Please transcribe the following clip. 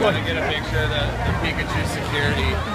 want to get a picture of the, the Pikachu security.